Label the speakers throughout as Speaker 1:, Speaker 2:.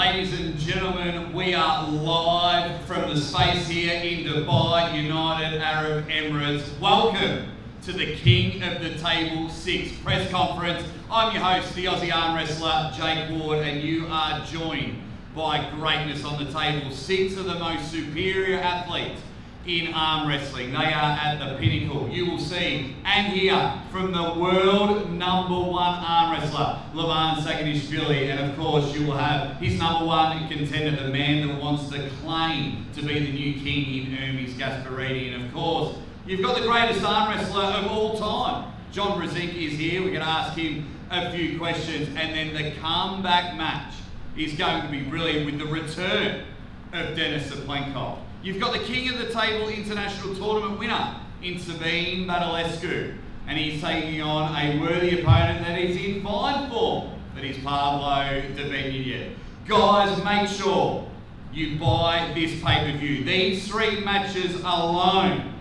Speaker 1: Ladies and gentlemen, we are live from the space here in Dubai, United Arab Emirates. Welcome to the King of the Table 6 press conference. I'm your host, the Aussie arm wrestler, Jake Ward, and you are joined by greatness on the table. Six of the most superior athletes in arm wrestling. They are at the pinnacle. You will see and hear from the world number one arm wrestler, Levan Saginashvili. And of course, you will have his number one contender, the man that wants to claim to be the new king in Ermes Gasparini. And of course, you've got the greatest arm wrestler of all time. John Brzenk is here. We're going to ask him a few questions. And then the comeback match is going to be brilliant with the return of Denis Cyplenkov. You've got the king of the table international tournament winner in Sabin Badulescu, and he's taking on a worthy opponent that is in fine form, that is Pavlo Derbedyenyev. Guys, make sure you buy this pay-per-view. These three matches alone.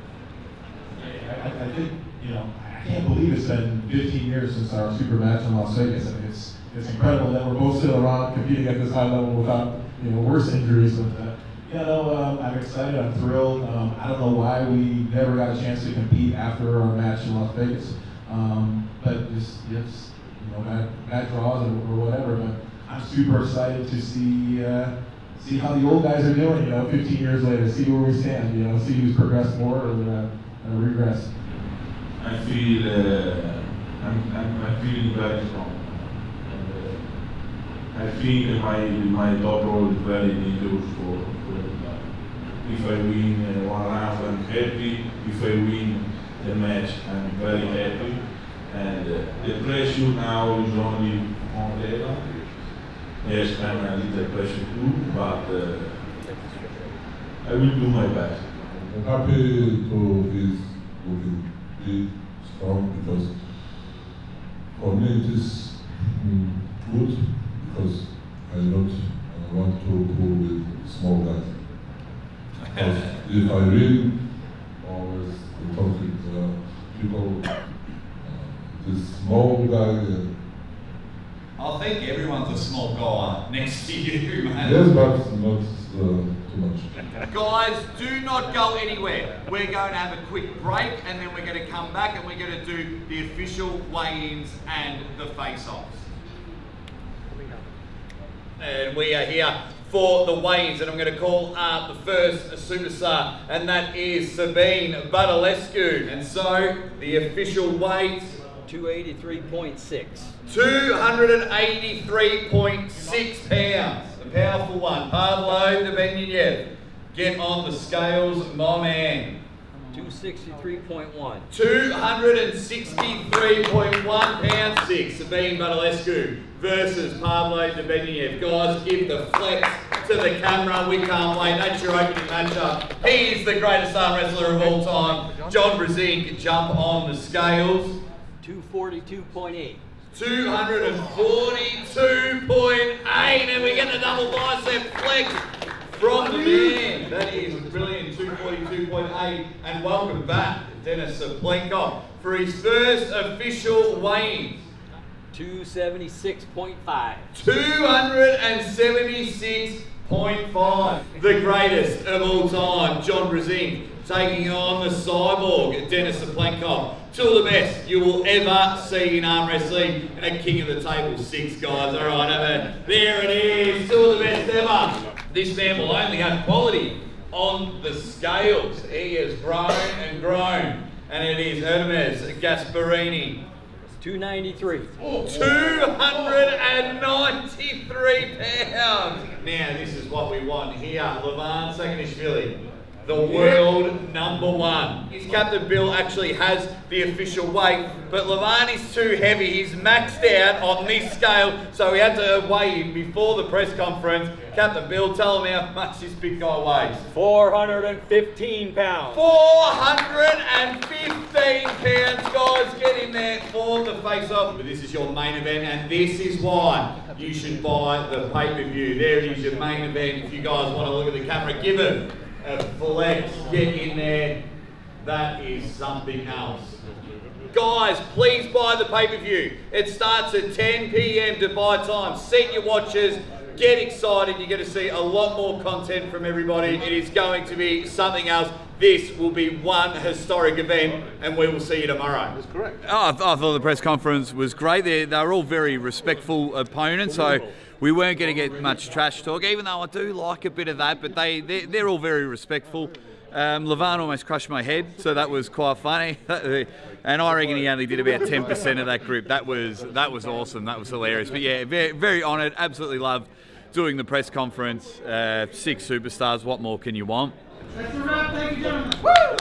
Speaker 2: I, I think, you know, I can't believe it's been 15 years since our super match in Las Vegas. I mean, it's, it's incredible that we're both still around competing at this high level without, you know, worse injuries. But, uh, yeah, no, um, I'm excited. I'm thrilled. Um, I don't know why we never got a chance to compete after our match in Las Vegas. Um, but just, just, you know, bad, bad draws or, or, whatever. But I'm super excited to see uh, see how the old guys are doing. You know, 15 years later, see where we stand. You know, see who's progressed more or uh, regressed.
Speaker 3: I feel uh, I'm, I'm, I'm feeling very strong. I think my my top is very dangerous for, I win uh, one I'm happy, if I win the match I'm very happy and uh, the pressure now is only on Eva. Yes, I'm a little pressure too, but uh, I will do my best.
Speaker 4: I'm happy to be strong because for me it is mm, good because I don't want to pull with small guys. Because if I really always talk with uh, people, uh, this small guy. Uh,
Speaker 1: I think everyone's a small guy next to you, man.
Speaker 4: Yes, but not uh, too much.
Speaker 1: Guys, do not go anywhere. We're going to have a quick break and then we're going to come back and we're going to do the official weigh-ins and the face-offs. And we are here for the weigh-ins and I'm going to call up the first superstar and that is Sabin Badulescu. And so the official weight
Speaker 5: 283.6.
Speaker 1: 283.6 pounds. The powerful one, Pavlo Derbedyenyev. Get on the scales, my man.
Speaker 5: 263.1.
Speaker 1: 263.1 pounds six. Sabin Badulescu versus Pavlo Derbedyenyev. Guys, give the flex to the camera. We can't wait. That's your opening matchup. He is the greatest arm wrestler of all time. John Brzenk, jump on the scales.
Speaker 5: 242.8.
Speaker 1: 242.8 and we get the double bicep flex from the man. That is brilliant, 242.8 and welcome back Denis Cyplenkov for his first official weigh-in.
Speaker 5: 276.5.
Speaker 1: 276.5. The greatest of all time, John Brzenk, taking on the cyborg, Denis Cyplenkov. Two of the best you will ever see in arm wrestling. And a king of the table, six guys. All right, there it is. Two of the best ever. This man will only have quality on the scales. He has grown and grown. And it is Ermes Gasparini.
Speaker 5: 293.
Speaker 1: 293 pounds. Now, this is what we want here. Levan Saginashvili, the world number one. His captain Bill actually has the official weight, but Levan is too heavy. He's maxed out on this scale, so we had to weigh him before the press conference. Captain Bill, tell him how much this big guy weighs.
Speaker 5: 415 pounds.
Speaker 1: 415 pounds, guys. Get in there for the face-off. But this is your main event, and this is why you should buy the pay-per-view. There it is, your main event. If you guys want to look at the camera, give it a flex. Get in there. That is something else. Guys, please buy the pay-per-view. It starts at 10 p.m. Dubai time. Set your watches. get excited. You're going to see a lot more content from everybody. It is going to be something else. This will be one historic event, and we will see you tomorrow. That's correct. Oh, I, th- I thought the press conference was great. They, they were all very respectful opponents, so we weren't going to get much trash talk, even though I do like a bit of that, but they, they're, they're all very respectful. Um, Levan almost crushed my head, so that was quite funny. and I reckon he only did about 10% of that group. That was that was awesome. That was hilarious. But yeah, very, very honoured. Absolutely loved doing the press conference. Uh, six superstars. What more can you want?
Speaker 6: That's a wrap. Thank you, gentlemen.